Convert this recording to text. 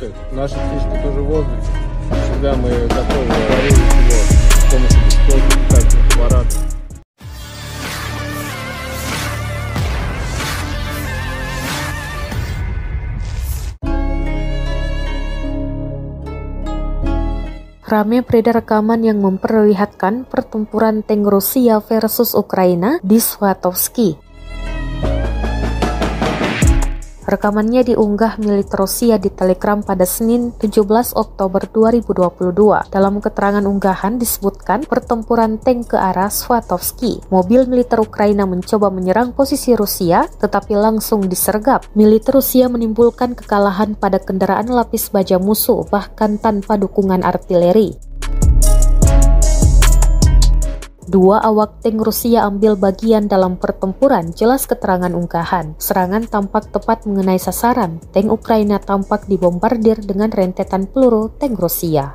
работает. Наши фишки тоже в воздухе. Всегда мы готовы проверить его с помощью беспилотных летательных аппаратов. Rame beredar rekaman yang memperlihatkan pertempuran tank Rusia versus Ukraina di Swatovski. Rekamannya diunggah milik Rusia di Telegram pada Senin 17 Oktober 2022. Dalam keterangan unggahan disebutkan pertempuran tank ke arah Swatovski. Mobil militer Ukraina mencoba menyerang posisi Rusia, tetapi langsung disergap. Militer Rusia menimbulkan kekalahan pada kendaraan lapis baja musuh, bahkan tanpa dukungan artileri. Dua awak tank Rusia ambil bagian dalam pertempuran, jelas keterangan unggahan. Serangan tampak tepat mengenai sasaran. Tank Ukraina tampak dibombardir dengan rentetan peluru tank Rusia.